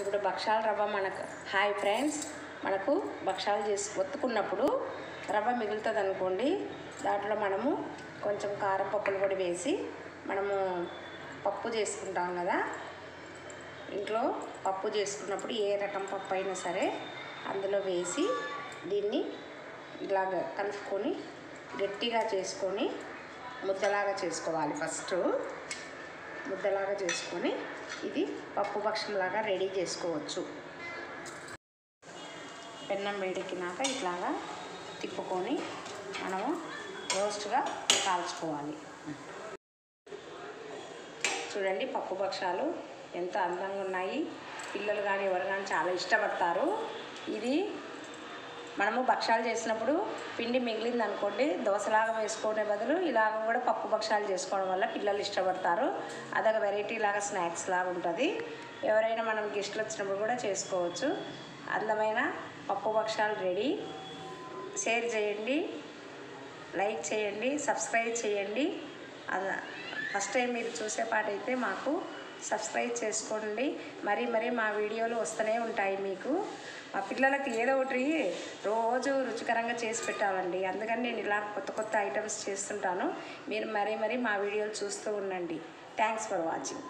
ఇప్పుడు భక్షాల రవ్వ మనకు హాయ్ ఫ్రెండ్స్ మనకు భక్షాలు చేసి ఒత్తుకున్నప్పుడు రవ్వ మిగులుతుంది అనుకోండి దాంట్లో మనము కొంచెం కారం పప్పులు పొడి వేసి మనము పప్పు చేసుకుంటాం కదా. ఇంట్లో పప్పు చేసుకున్నప్పుడు ఏ రకం పప్పు అయినా సరే అందులో వేసి దీన్ని ఇలాగ కలుపుకొని గట్టిగా చేసుకొని ముద్దలాగా చేసుకోవాలి ఫస్ట్. ముద్దలాగా చేసుకొని ఇది పప్పు భక్షంలాగా రెడీ చేసుకోవచ్చు. పెన్నం వేడెక్కినాక ఇట్లాగా తిప్పుకొని మనము రోస్ట్గా కాల్చుకోవాలి. చూడండి పప్పు భక్షాలు ఎంత అందంగా ఉన్నాయి. పిల్లలు కానీ ఎవరు కానీ చాలా ఇష్టపడతారు. ఇది మనము భక్షాలు చేసినప్పుడు పిండి మిగిలింది అనుకోండి దోశలాగా వేసుకునే బదులు ఇలాగ కూడా పప్పు భక్షాలు చేసుకోవడం వల్ల పిల్లలు ఇష్టపడతారు. అదొక వెరైటీ లాగా స్నాక్స్ లాగా ఉంటుంది. ఎవరైనా మనం గెస్ట్లు వచ్చినప్పుడు కూడా చేసుకోవచ్చు. అందమైన పప్పు భక్షాలు రెడీ షేర్ చేయండి. లైక్ చేయండి. సబ్స్క్రైబ్ చేయండి. అద- ఫస్ట్ టైం మీరు చూసే పాట అయితే మాకు సబ్స్క్రైబ్ చేసుకోండి. మరీ మరీ మా వీడియోలు వస్తూనే ఉంటాయి మీకు. మా పిల్లలకి ఏదో ఒకటి రోజు రుచికరంగా చేసి పెట్టాలండి. అందుకని నేను ఇలా కొత్త కొత్త ఐటమ్స్ చేస్తుంటాను. మీరు మరీ మరీ మా వీడియోలు చూస్తూ ఉండండి. Thanks for watching